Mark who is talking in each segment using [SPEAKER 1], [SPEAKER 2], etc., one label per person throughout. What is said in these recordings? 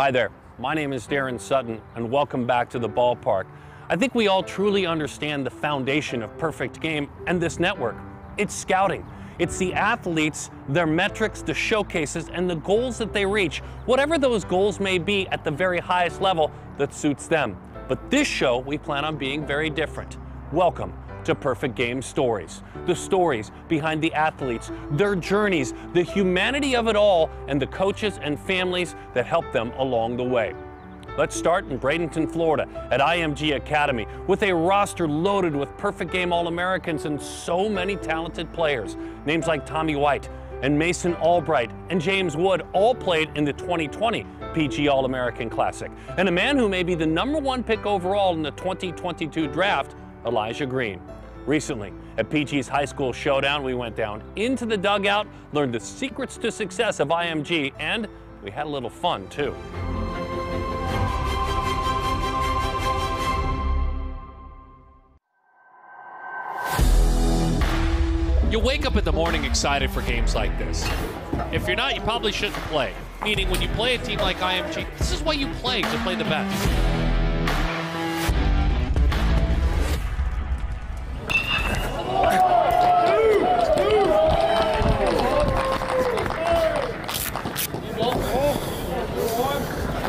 [SPEAKER 1] Hi there. My name is Daron Sutton, and welcome back to the ballpark. I think we all truly understand the foundation of Perfect Game and this network. It's scouting. It's the athletes, their metrics, the showcases, and the goals that they reach, whatever those goals may be at the very highest level that suits them. But this show, we plan on being very different. Welcome to Perfect Game Stories. The stories behind the athletes, their journeys, the humanity of it all, and the coaches and families that help them along the way. Let's start in Bradenton, Florida at IMG Academy with a roster loaded with perfect game All Americans and so many talented players. Names like Tommy White and Mason Albright and James Wood all played in the 2020 PG All American Classic. And a man who may be the number one pick overall in the 2022 draft, Elijah Green. Recently, at PG's High School Showdown, we went down into the dugout, learned the secrets to success of IMG, and we had a little fun too.
[SPEAKER 2] You wake up in the morning excited for games like this. If you're not, you probably shouldn't play. Meaning, when you play a team like IMG, this is why you play, to play the best.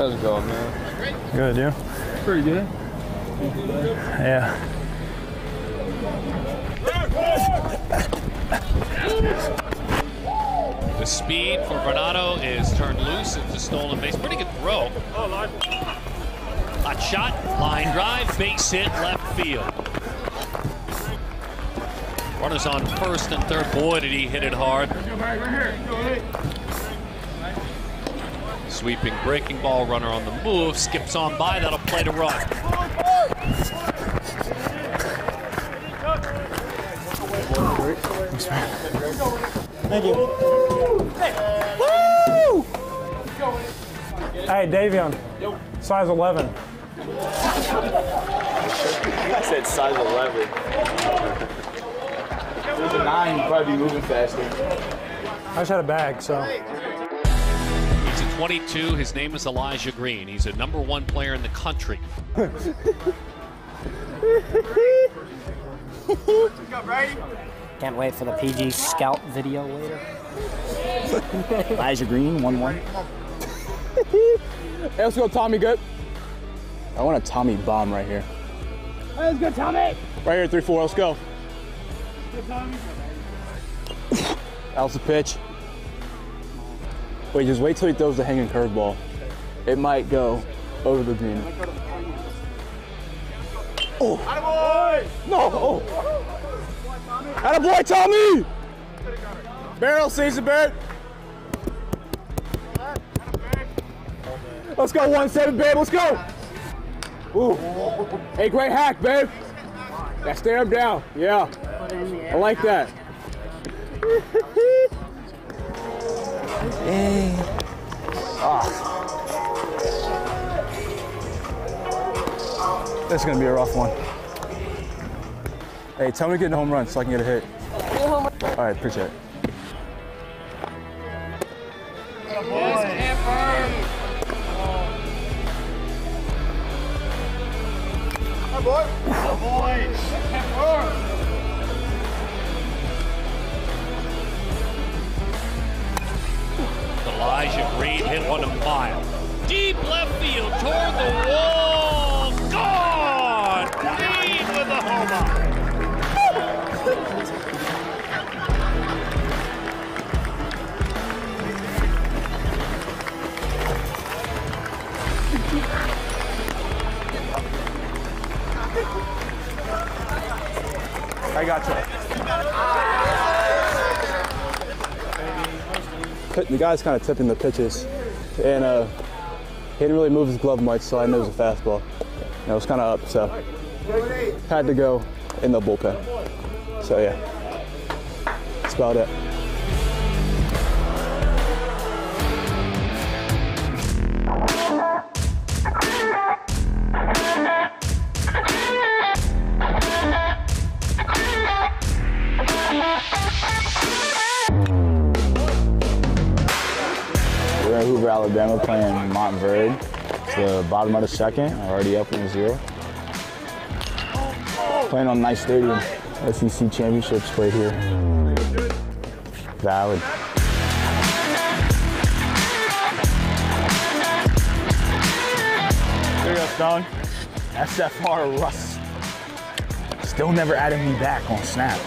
[SPEAKER 3] How's it going, man?
[SPEAKER 4] Good, you?
[SPEAKER 3] Pretty good.
[SPEAKER 4] Yeah.
[SPEAKER 2] The speed for Bernardo is turned loose. It's a stolen base. Pretty good throw. Hot shot, line drive, base hit, left field. Runners on first and third. Boy, did he hit it hard. Sweeping breaking ball runner on the move. Skips on by. That'll play to run.
[SPEAKER 4] Thank you. Woo! Hey, Davion. Size 11.
[SPEAKER 3] I said size 11. There's a 9, you'd probably be moving faster.
[SPEAKER 4] I just had a bag, so.
[SPEAKER 2] He's a 22. His name is Elijah Green. He's a number one player in the country.
[SPEAKER 5] Can't wait for the PG Scout video later. Elijah Green, 1 1.
[SPEAKER 3] Hey, let's go, Tommy. Good. I want a Tommy bomb right here.
[SPEAKER 5] Let's go, Tommy!
[SPEAKER 3] Right here, 3 4. Let's go. That was the pitch. Wait, just wait till he throws the hanging curveball. It might go over the green. Oh! Boy! No! Oh! Attaboy, Tommy! Barrel sees the bet. Let's go, 1 7, babe. Let's go! Ooh. Hey, great hack, babe. That stare him down. Yeah. I like that. Ah. That's gonna be a rough one. Hey, tell me to get a home run so I can get a hit. All right, appreciate it.
[SPEAKER 2] Elijah Green hit one a mile. Deep left field toward the wall. Gone! Green with a homer.
[SPEAKER 3] I got you. The guy's kind of tipping the pitches, and uh, he didn't really move his glove much, so I knew it was a fastball. And I was kind of up, so had to go in the bullpen. So yeah, that's about it. Alabama, playing Mont
[SPEAKER 6] Montverde. It's the bottom of the second. Already up 1-0. Playing on nice stadium. SEC championships played here. Valid. There you go, Stone. SFR Russ. Still never added me back on Snap.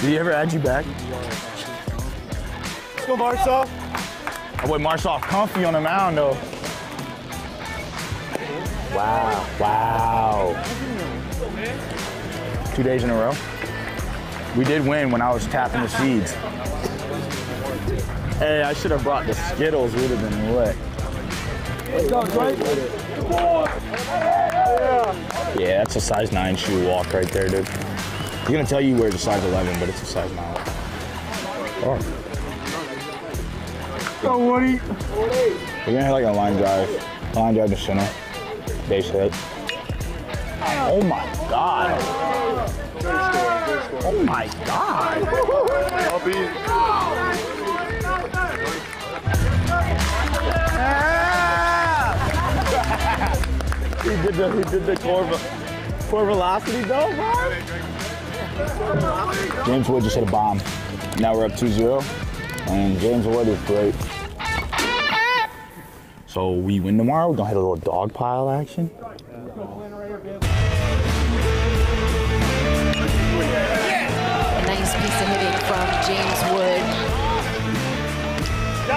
[SPEAKER 6] Did he ever add you back? Let's go, Marcel. Oh, boy, Marcel comfy on the mound, though. Wow, wow. Two days in a row. We did win when I was tapping the seeds. Hey, I should have brought the Skittles. We'd have been lit. Let's go, Drake. Yeah, that's a size 9 shoe walk right there, dude. He's gonna tell you where's a size 11, but it's a size 9. Oh. Go, Woody. We're gonna hit like a line drive. Line drive to center. Base hit. Oh my god. Oh my god. he did the he did the core, ve- core velocity though, bro. James Wood just hit a bomb. Now we're up 2-0. And James Wood is great. So we win tomorrow, we're gonna hit a little dog pile action.
[SPEAKER 7] Nice piece of hitting from James Wood.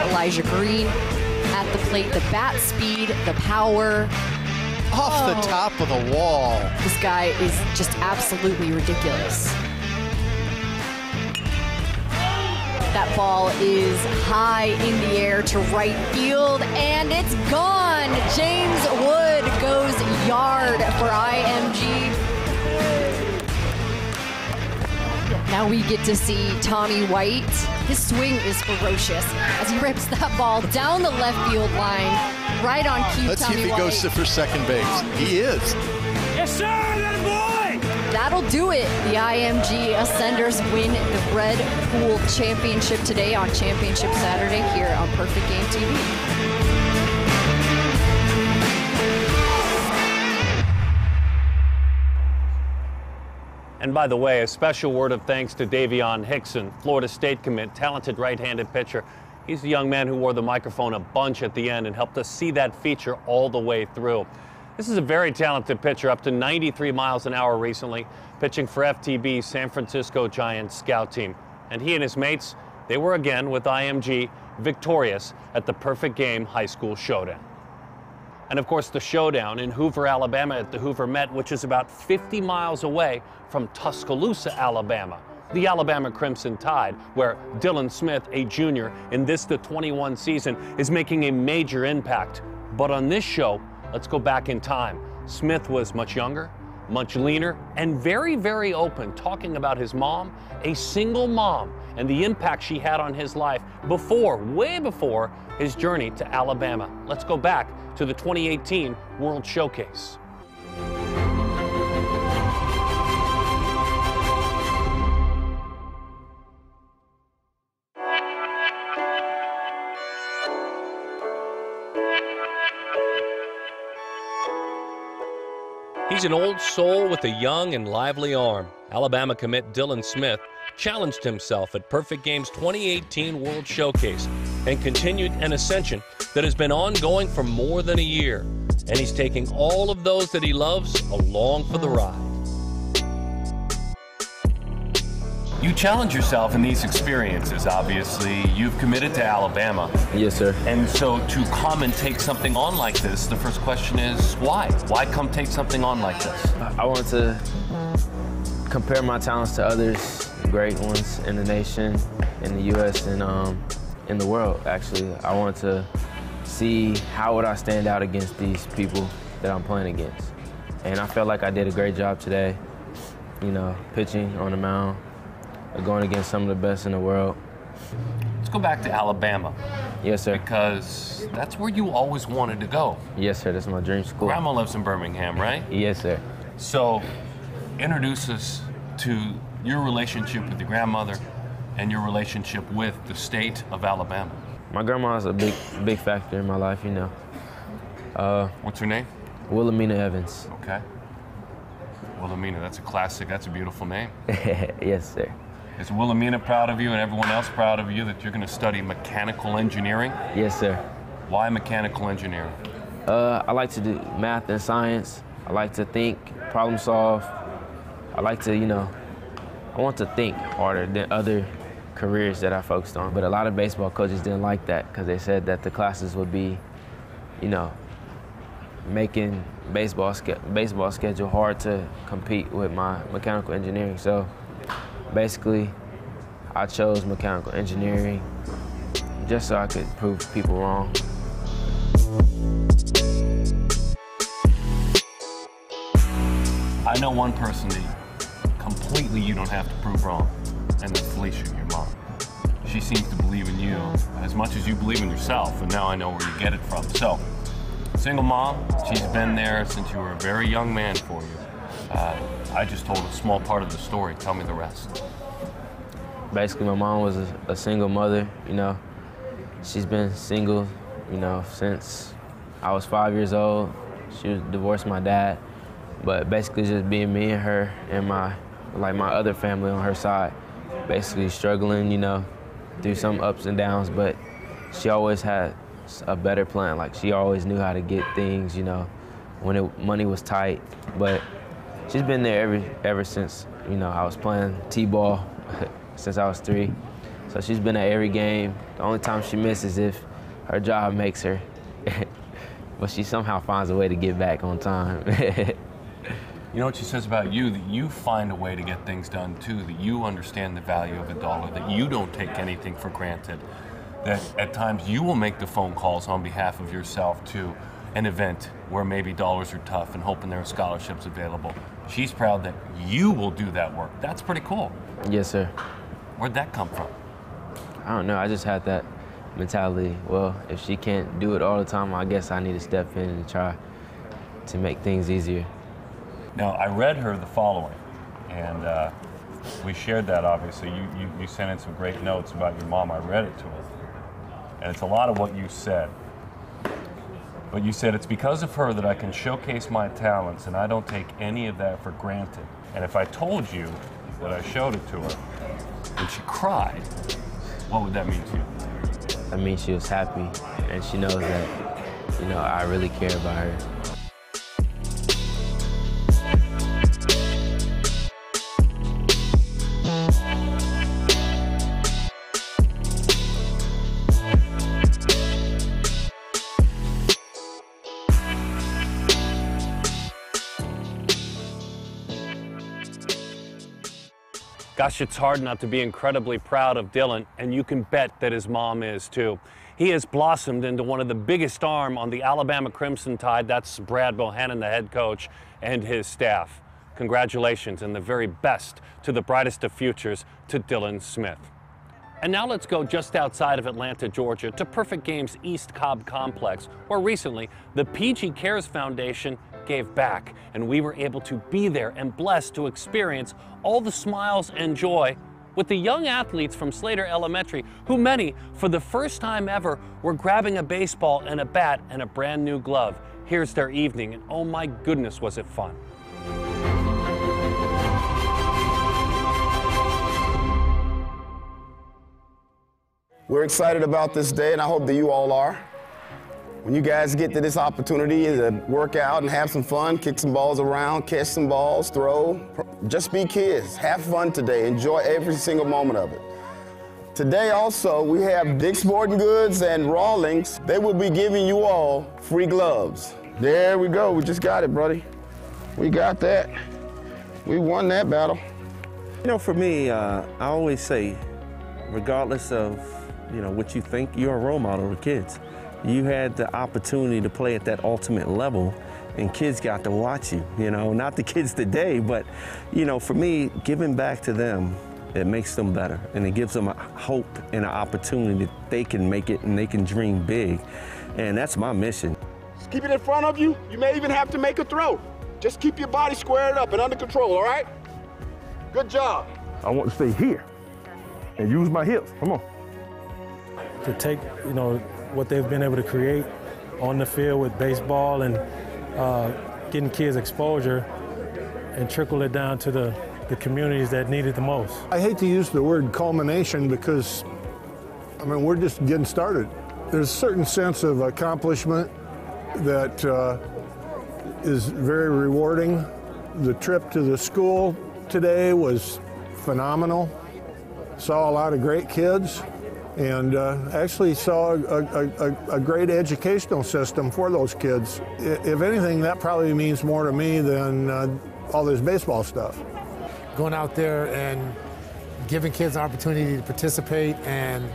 [SPEAKER 7] Elijah Green at the plate. The bat speed, the power.
[SPEAKER 8] Off the
[SPEAKER 7] Oh.
[SPEAKER 8] top of the wall.
[SPEAKER 7] This guy is just absolutely ridiculous. That ball is high in the air to right field, and it's gone. James Wood goes yard for IMG. Now we get to see Tommy White. His swing is ferocious as he rips that ball down the left field line, right on cue.
[SPEAKER 8] Let's
[SPEAKER 7] Tommy
[SPEAKER 8] see if he
[SPEAKER 7] White.
[SPEAKER 8] goes to for second base. He is.
[SPEAKER 7] That'll do it. The IMG Ascenders win the Red Pool Championship today on Championship Saturday here on Perfect Game TV.
[SPEAKER 1] And by the way, a special word of thanks to Davion Hickson, Florida State commit, talented right-handed pitcher. He's the young man who wore the microphone a bunch at the end and helped us see that feature all the way through. This is a very talented pitcher, up to 93 miles an hour recently, pitching for FTB San Francisco Giants scout team. And he and his mates, they were again with IMG victorious at the Perfect Game High School Showdown. And of course, the showdown in Hoover, Alabama at the Hoover Met, which is about 50 miles away from Tuscaloosa, Alabama. The Alabama Crimson Tide, where Dylan Smith, a junior in this, the 21 season, is making a major impact. But on this show, let's go back in time. Smith was much younger, much leaner, and very, very open, talking about his mom, a single mom, and the impact she had on his life before, way before, his journey to Alabama. Let's go back to the 2018 World Showcase.
[SPEAKER 2] He's an old soul with a young and lively arm. Alabama commit Dylan Smith challenged himself at Perfect Games 2018 World Showcase and continued an ascension that has been ongoing for more than a year. And he's taking all of those that he loves along for the ride.
[SPEAKER 1] You challenge yourself in these experiences, obviously. You've committed to Alabama.
[SPEAKER 9] Yes, sir.
[SPEAKER 1] And so to come and take something on like this, the first question is why? Why come take something on like this?
[SPEAKER 9] I want to compare my talents to others, great ones in the nation, in the U.S., and um, in the world. Actually, I want to see how would I stand out against these people that I'm playing against. And I felt like I did a great job today. You know, pitching on the mound, going against some of the best in the world.
[SPEAKER 1] Let's go back to Alabama
[SPEAKER 9] Yes, sir.
[SPEAKER 1] because that's where you always wanted to go.
[SPEAKER 9] Yes, sir. That's my dream school.
[SPEAKER 1] Grandma lives in Birmingham, right?
[SPEAKER 9] Yes, sir.
[SPEAKER 1] So introduce us to your relationship with your grandmother and your relationship with the state of Alabama.
[SPEAKER 9] My grandma's a big, big factor in my life, you know. Uh,
[SPEAKER 1] What's her name?
[SPEAKER 9] Wilhelmina Evans.
[SPEAKER 1] Okay. Wilhelmina, that's a classic. That's a beautiful name.
[SPEAKER 9] yes, sir.
[SPEAKER 1] Is Wilhelmina proud of you and everyone else proud of you that you're going to study mechanical engineering?
[SPEAKER 9] Yes, sir.
[SPEAKER 1] Why mechanical engineering?
[SPEAKER 9] Uh, I like to do math and science. I like to think, problem solve. I like to, you know, I want to think harder than other careers that I focused on. But a lot of baseball coaches didn't like that because they said that the classes would be, you know, making baseball baseball schedule hard to compete with my mechanical engineering. So basically, I chose mechanical engineering just so I could prove people wrong.
[SPEAKER 1] I know one person that completely you don't have to prove wrong, and that's Felicia, your mom. She seems to believe in you as much as you believe in yourself, and now I know where you get it from. So, single mom, she's been there since you were a very young man for you. Uh, I just told a small part of the story. Tell me the rest.
[SPEAKER 9] Basically, my mom was a, a single mother, you know. She's been single, you know, since I was five years old. She was divorced my dad, but basically just being me and her and my, like my other family on her side, basically struggling, you know, through some ups and downs, but she always had a better plan. Like she always knew how to get things, you know, when it, money was tight. But she's been there ever ever since, you know, I was playing t-ball since I was three. So she's been at every game. The only time she misses if her job makes her. but she somehow finds a way to get back on time.
[SPEAKER 1] You know what she says about you? That you find a way to get things done too, that you understand the value of a dollar, that you don't take anything for granted, that at times you will make the phone calls on behalf of yourself to an event where maybe dollars are tough and hoping there are scholarships available. She's proud that you will do that work. That's pretty cool.
[SPEAKER 9] Yes, sir.
[SPEAKER 1] Where'd that come from?
[SPEAKER 9] I don't know. I just had that mentality. Well, if she can't do it all the time, I guess I need to step in and try to make things easier.
[SPEAKER 1] Now, I read her the following, and uh, we shared that obviously. You, you, you sent in some great notes about your mom. I read it to her. And it's a lot of what you said. But you said, it's because of her that I can showcase my talents, and I don't take any of that for granted. And if I told you that I showed it to her and she cried, what would that mean to you?
[SPEAKER 9] That means she was happy, and she knows that, you know, I really care about her.
[SPEAKER 1] Gosh, it's hard not to be incredibly proud of Dylan, and you can bet that his mom is too. He has blossomed into one of the biggest arm on the Alabama Crimson Tide. That's Brad Bohannon, the head coach, and his staff. Congratulations and the very best to the brightest of futures to Dylan Smith. And now let's go just outside of Atlanta, Georgia, to Perfect Games East Cobb Complex, where recently the PG Cares Foundation gave back, and we were able to be there and blessed to experience all the smiles and joy with the young athletes from Slater Elementary, who many, for the first time ever, were grabbing a baseball and a bat and a brand new glove. Here's their evening, and oh my goodness, was it fun!
[SPEAKER 10] We're excited about this day, and I hope that you all are. When you guys get to this opportunity to work out and have some fun, kick some balls around, catch some balls, throw, just be kids. Have fun today. Enjoy every single moment of it. Today also, we have Dick's Sporting Goods and Rawlings. They will be giving you all free gloves. There we go. We just got it, buddy. We got that. We won that battle.
[SPEAKER 11] You know, for me, uh, I always say, regardless of, you know, what you think, you're a role model to kids you had the opportunity to play at that ultimate level and kids got to watch you, you know, not the kids today, but, you know, for me, giving back to them, it makes them better and it gives them a hope and an opportunity that they can make it and they can dream big. And that's my mission.
[SPEAKER 10] Just keep it in front of you. You may even have to make a throw. Just keep your body squared up and under control, all right? Good job.
[SPEAKER 12] I want to stay here and use my hips. Come on.
[SPEAKER 4] To take you know what they've been able to create on the field with baseball and uh, getting kids exposure and trickle it down to the, the communities that need it the most.
[SPEAKER 12] I hate to use the word culmination because, I mean, we're just getting started. There's a certain sense of accomplishment that uh, is very rewarding. The trip to the school today was phenomenal. Saw a lot of great kids and uh, actually saw a, a, a, a, great educational system for those kids. If anything, that probably means more to me than uh, all this baseball stuff.
[SPEAKER 13] Going out there and giving kids an opportunity to participate and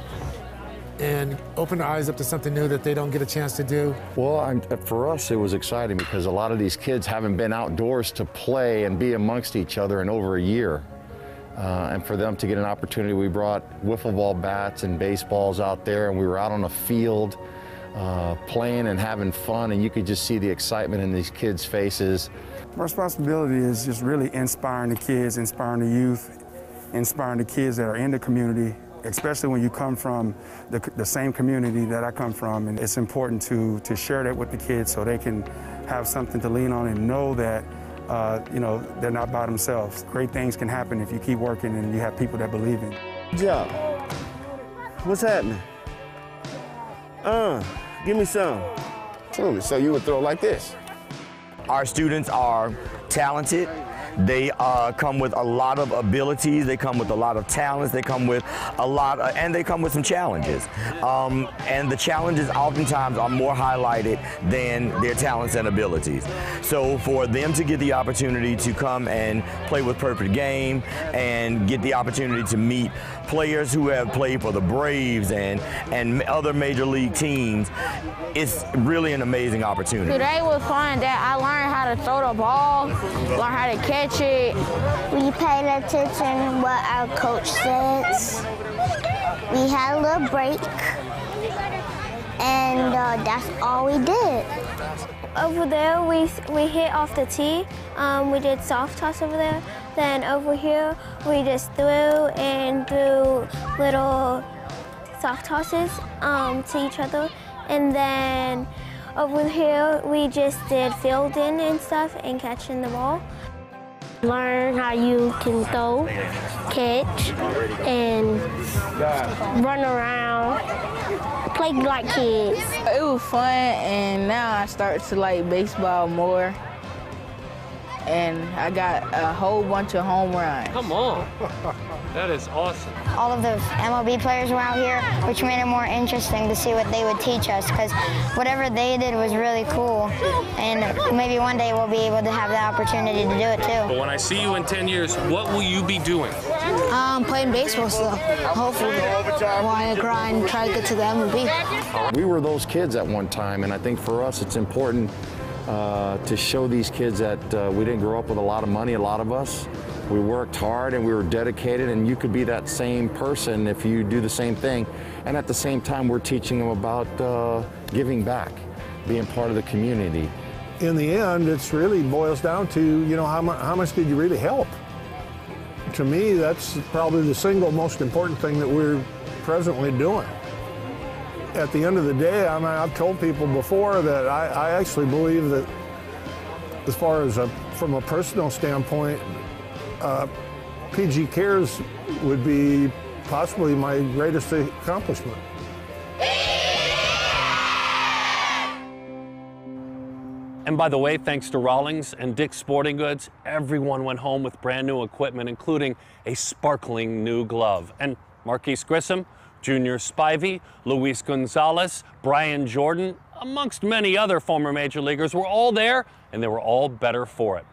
[SPEAKER 13] and open their eyes up to something new that they don't get a chance to do.
[SPEAKER 14] Well, I'm, for us, it was exciting because a lot of these kids haven't been outdoors to play and be amongst each other in over a year. Uh, and for them to get an opportunity, we brought wiffle ball bats and baseballs out there, and we were out on a field uh, playing and having fun, and you could just see the excitement in these kids' faces.
[SPEAKER 15] My responsibility is just really inspiring the kids, inspiring the youth, inspiring the kids that are in the community, especially when you come from the, the same community that I come from. And it's important to, to share that with the kids so they can have something to lean on and know that uh, you know, they're not by themselves. Great things can happen if you keep working and you have people that believe in you.
[SPEAKER 11] Good job. What's happening? Uh, give me some.
[SPEAKER 10] So you would throw like this.
[SPEAKER 16] Our students are talented. They uh, come with a lot of abilities. They come with a lot of talents. They come with a lot, of, and they come with some challenges. Um, and the challenges oftentimes are more highlighted than their talents and abilities. So for them to get the opportunity to come and play with Perfect Game and get the opportunity to meet players who have played for the Braves and, and other major league teams, it's really an amazing opportunity.
[SPEAKER 17] Today was fun that I learned how to throw the ball, learn how to catch
[SPEAKER 18] We paid attention what our coach says. We had a little break, and uh, that's all we did.
[SPEAKER 19] Over there, we we hit off the tee. Um, we did soft toss over there. Then over here, we just threw and threw little soft tosses um, to each other. And then over here, we just did fielding and stuff and catching the ball.
[SPEAKER 20] Learn how you can throw, catch, and run around, play like kids.
[SPEAKER 21] It was fun, and now I start to like baseball more and I got a whole bunch of home runs.
[SPEAKER 1] Come on. That is awesome.
[SPEAKER 18] All of the MLB players were out here, which made it more interesting to see what they would teach us because whatever they did was really cool. And maybe one day we'll be able to have the opportunity to do it too.
[SPEAKER 1] But when I see you in 10 years, what will you be doing?
[SPEAKER 22] Um, playing baseball still, hopefully. While I grind, try to get to the MLB.
[SPEAKER 14] We were those kids at one time, and I think for us it's important uh, to show these kids that uh, we didn't grow up with a lot of money, a lot of us. We worked hard and we were dedicated, and you could be that same person if you do the same thing. And at the same time, we're teaching them about uh, giving back, being part of the community.
[SPEAKER 12] In the end, it's really boils down to, you know, how, mu- how much did you really help? To me, that's probably the single most important thing that we're presently doing at the end of the day, I mean, I've told people before that I, I actually believe that, as far as a, from a personal standpoint, uh, PG Cares would be possibly my greatest accomplishment.
[SPEAKER 1] And by the way, thanks to Rawlings and Dick's Sporting Goods, everyone went home with brand new equipment, including a sparkling new glove. And Marquise Grissom, Junior Spivey, Luis Gonzalez, Brian Jordan, amongst many other former major leaguers were all there, and they were all better for it.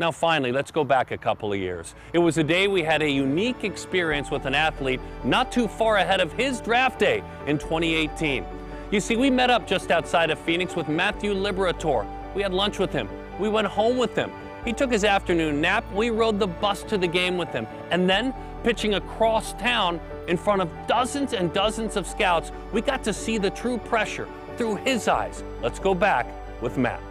[SPEAKER 1] Now, finally, let's go back a couple of years. It was a day we had a unique experience with an athlete not too far ahead of his draft day in 2018. You see, we met up just outside of Phoenix with Matthew Liberatore. We had lunch with him. We went home with him. He took his afternoon nap. We rode the bus to the game with him. And then, pitching across town, in front of dozens and dozens of scouts, we got to see the true pressure through his eyes. Let's go back with Matt.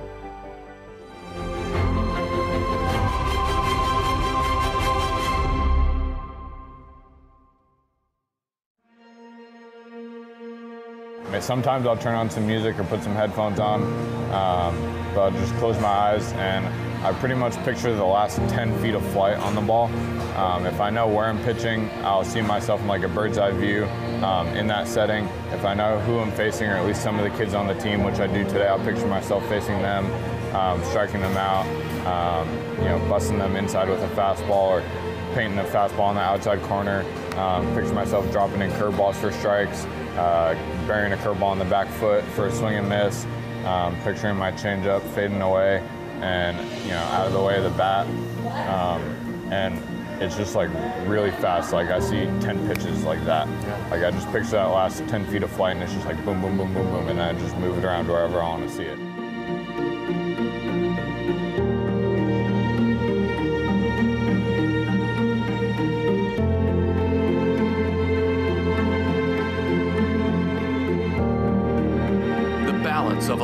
[SPEAKER 23] Sometimes I'll turn on some music or put some headphones on, um, but I'll just close my eyes and I pretty much picture the last 10 feet of flight on the ball. Um, if I know where I'm pitching, I'll see myself in like a bird's eye view um, in that setting. If I know who I'm facing, or at least some of the kids on the team, which I do today, I'll picture myself facing them, um, striking them out, um, you know, busting them inside with a fastball or painting a fastball on the outside corner. Um, picture myself dropping in curveballs for strikes, uh, burying a curveball on the back foot for a swing and miss. Um, picturing my changeup fading away and you know out of the way of the bat. Um, and it's just like really fast. Like I see 10 pitches like that. Like I just picture that last 10 feet of flight and it's just like boom, boom, boom, boom, boom, and then I just move it around wherever I want to see it.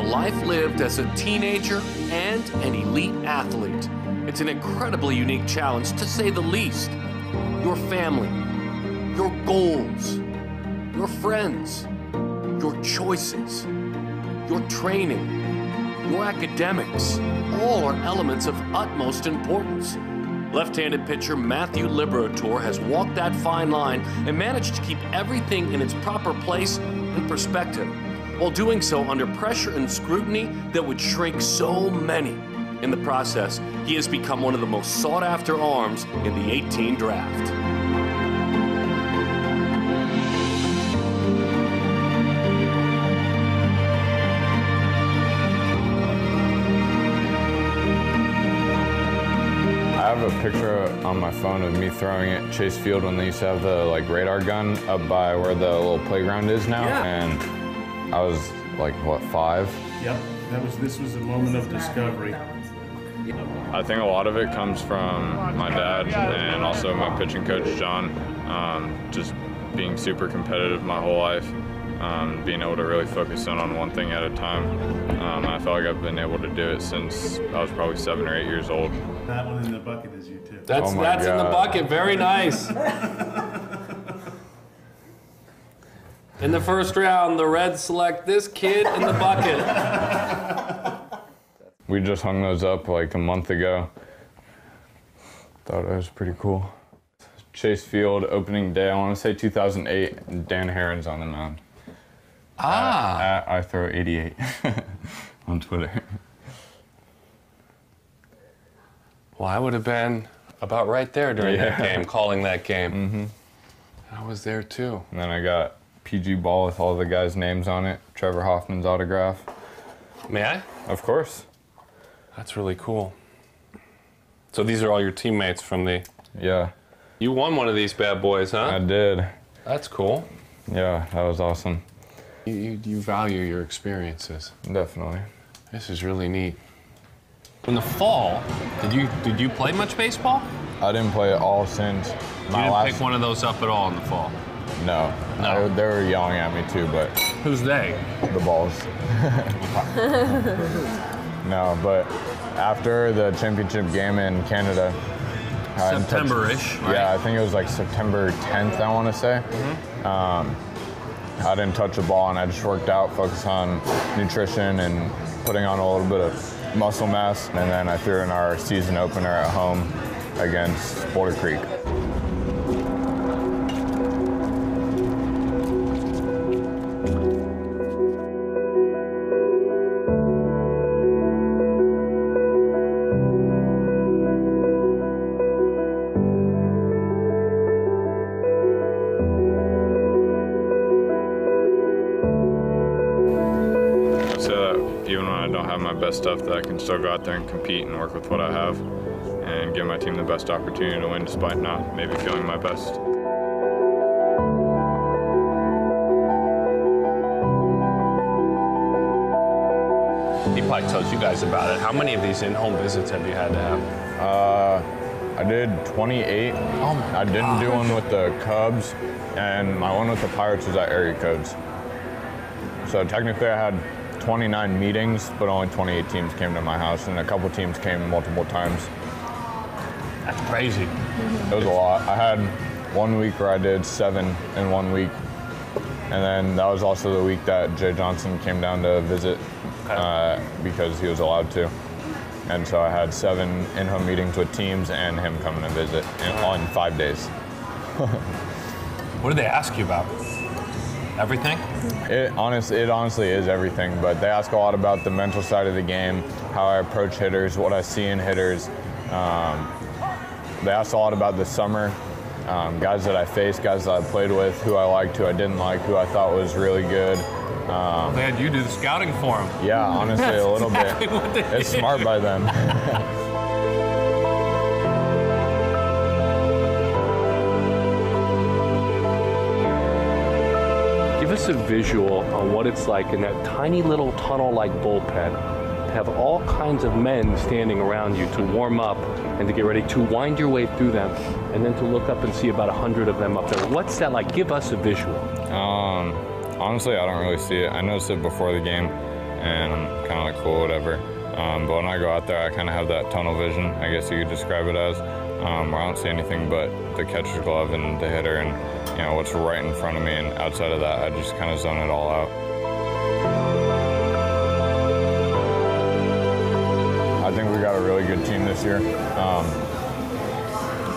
[SPEAKER 2] Life lived as a teenager and an elite athlete. It's an incredibly unique challenge, to say the least. Your family, your goals, your friends, your choices, your training, your academics, all are elements of utmost importance. Left handed pitcher Matthew Liberatore has walked that fine line and managed to keep everything in its proper place and perspective, while doing so under pressure and scrutiny that would shrink so many. In the process, he has become one of the most sought after arms in the 18 draft.
[SPEAKER 23] I have a picture on my phone of me throwing at Chase Field when they used to have the like radar gun up by where the little playground is now,
[SPEAKER 24] Yeah.
[SPEAKER 23] and I was like what five.
[SPEAKER 24] Yep, that was this was a moment of discovery.
[SPEAKER 23] I think a lot of it comes from my dad and also my pitching coach John. Um, just being super competitive my whole life, um, being able to really focus in on one thing at a time. Um, I feel like I've been able to do it since I was probably seven or eight years old.
[SPEAKER 24] That one in the bucket is you too.
[SPEAKER 2] That's
[SPEAKER 23] Oh my
[SPEAKER 2] that's in the bucket. Very nice. in the first round, the Reds select this kid in the bucket.
[SPEAKER 23] We just hung those up like a month ago. Thought it was pretty cool. Chase Field opening day, I want to say 2008, and Dan Haren's on the mound.
[SPEAKER 2] Ah.
[SPEAKER 23] At, at I throw 88 on Twitter.
[SPEAKER 2] Well, I would have been about right there during that game, calling that game. Mm-hmm. I was there too.
[SPEAKER 23] And then I got PG ball with all the guys' names on it, Trevor Hoffman's autograph.
[SPEAKER 2] May I?
[SPEAKER 23] Of course.
[SPEAKER 2] That's really cool. So these are all your teammates from the.
[SPEAKER 23] Yeah.
[SPEAKER 2] You won one of these bad boys, huh?
[SPEAKER 23] I did.
[SPEAKER 2] That's cool.
[SPEAKER 23] Yeah, that was awesome.
[SPEAKER 2] You, you, you value your experiences.
[SPEAKER 23] Definitely.
[SPEAKER 2] This is really neat. In the fall, did you did you play much baseball?
[SPEAKER 23] I didn't play at all since My You
[SPEAKER 2] didn't
[SPEAKER 23] last.
[SPEAKER 2] pick one of those up at all in the fall.
[SPEAKER 23] No.
[SPEAKER 2] No.
[SPEAKER 23] They, they were yelling at me too, but.
[SPEAKER 2] Who's they?
[SPEAKER 23] The balls. no, but after the championship game in Canada. I hadn't touched-
[SPEAKER 2] September-ish, right?
[SPEAKER 23] Yeah, I think it was like September 10th, I want to say.
[SPEAKER 2] Mm-hmm.
[SPEAKER 23] Um, I didn't touch a ball and I just worked out, focused on nutrition and putting on a little bit of muscle mass. And then I threw in our season opener at home against Boulder Creek. Can still go out there and compete and work with what I have and give my team the best opportunity to win despite not maybe feeling my best.
[SPEAKER 2] He probably tells you guys about it. How many of these in-home visits have you had to have?
[SPEAKER 23] Uh, I did 28. Oh I didn't do one with the Cubs, and my one with the Pirates was at area codes. So technically, I had 29 meetings, but only 28 teams came to my house, and a couple teams came multiple times.
[SPEAKER 2] That's crazy.
[SPEAKER 23] It was a lot. I had one week where I did seven in one week. And then that was also the week that Jay Johnson came down to visit uh, because he was allowed to. And so I had seven in-home meetings with teams and him coming to visit in, on five days.
[SPEAKER 1] What did they ask you about? Everything?
[SPEAKER 23] It honest, it honestly is everything. But they ask a lot about the mental side of the game, how I approach hitters, what I see in hitters. Um, they ask a lot about the summer, um, guys that I faced, guys that I played with, who I liked, who I didn't like, who I thought was really good. Um,
[SPEAKER 1] They had you do the scouting for them.
[SPEAKER 23] yeah, honestly, a little
[SPEAKER 1] exactly
[SPEAKER 23] bit.
[SPEAKER 1] what they
[SPEAKER 23] It's smart by them.
[SPEAKER 1] A visual on what it's like in that tiny little tunnel-like bullpen to have all kinds of men standing around you to warm up and to get ready to wind your way through them, and then to look up and see about a hundred of them up there. What's that like? Give us a visual.
[SPEAKER 23] Um, honestly, I don't really see it. I noticed it before the game, and I'm kind of like cool, whatever. Um, but when I go out there, I kind of have that tunnel vision. I guess you could describe it as, um, I don't see anything but the catcher's glove and the hitter, and you know what's right in front of me. And outside of that, I just kind of zone it all out. I think we got a really good team this year. Um,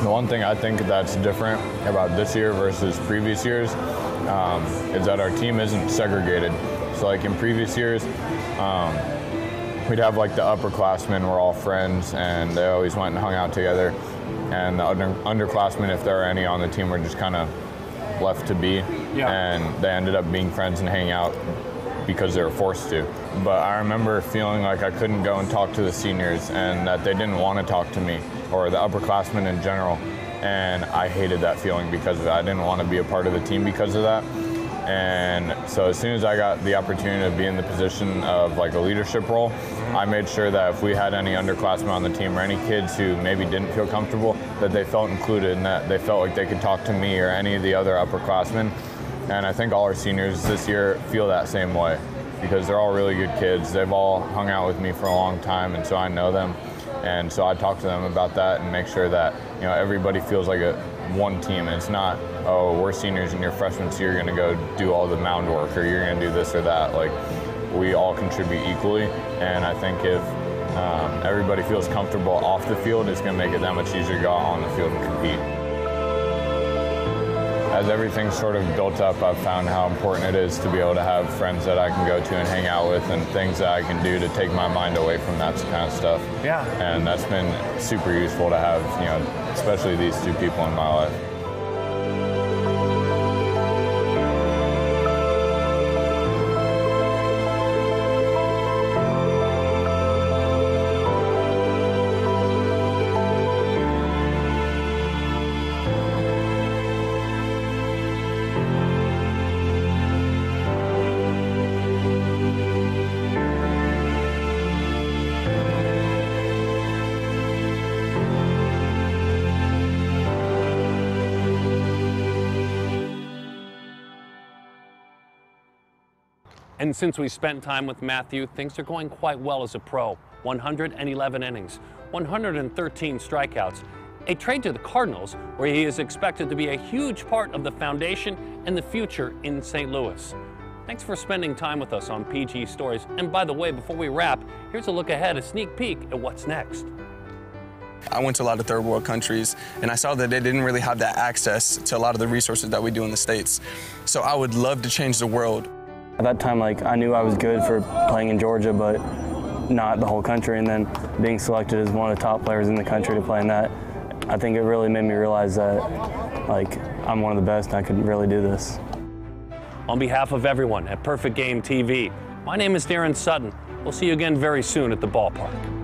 [SPEAKER 23] the one thing I think that's different about this year versus previous years um, is that our team isn't segregated. So, like in previous years, um, we'd have like the upperclassmen were all friends and they always went and hung out together. And the under, underclassmen, if there are any on the team, were just kind of left to be. And they ended up being friends and hanging out because they were forced to. But I remember feeling like I couldn't go and talk to the seniors and that they didn't want to talk to me or the upperclassmen in general. And I hated that feeling because. I didn't want to be a part of the team because of that. And so as soon as I got the opportunity to be in the position of like a leadership role, I made sure that if we had any underclassmen on the team or any kids who maybe didn't feel comfortable, that they felt included and that they felt like they could talk to me or any of the other upperclassmen. And I think all our seniors this year feel that same way because they're all really good kids. They've all hung out with me for a long time, and so I know them. And so I talk to them about that and make sure that you know everybody feels like a one team. And it's not, oh, we're seniors and you're freshmen, so you're going to go do all the mound work or you're going to do this or that. Like we all contribute equally, and I think if um, everybody feels comfortable off the field, it's going to make it that much easier to go on the field and compete as everything's sort of built up, I've found how important it is to be able to have friends that I can go to and hang out with and things that I can do to take my mind away from that kind of stuff.
[SPEAKER 1] Yeah.
[SPEAKER 23] And that's been super useful to have, you know, especially these two people in my life.
[SPEAKER 1] And since we spent time with Matthew, things are going quite well as a pro. 111 innings, 113 strikeouts, a trade to the Cardinals, where he is expected to be a huge part of the foundation and the future in St. Louis. Thanks for spending time with us on PG Stories. And by the way, before we wrap, here's a look ahead, a sneak peek at what's next.
[SPEAKER 25] I went to a lot of third world countries and I saw that they didn't really have that access to a lot of the resources that we do in the States. So I would love to change the world.
[SPEAKER 26] At that time, like I knew I was good for playing in Georgia, but not the whole country. And then being selected as one of the top players in the country to play in that, I think it really made me realize that like I'm one of the best and I could really do this.
[SPEAKER 1] On behalf of everyone at Perfect Game TV, my name is Daron Sutton. We'll see you again very soon at the ballpark.